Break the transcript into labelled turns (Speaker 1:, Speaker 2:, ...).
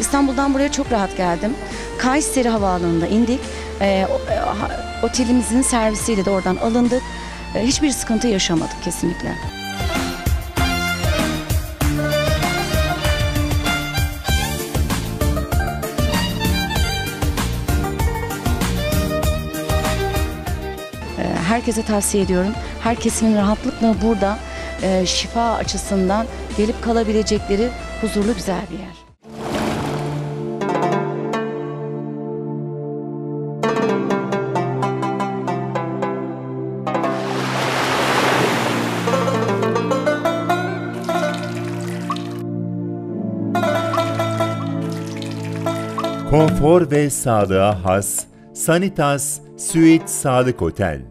Speaker 1: İstanbul'dan buraya çok rahat geldim. Kayseri Havaalanı'nda indik. Ee, e, otelimizin servisiyle de oradan alındık. Ee, hiçbir sıkıntı yaşamadık kesinlikle. Ee, herkese tavsiye ediyorum. Herkesin rahatlıkla burada e, şifa açısından gelip kalabilecekleri huzurlu güzel bir yer.
Speaker 2: Konfor ve sağlığa has Sanitas Suite Sağlık Otel.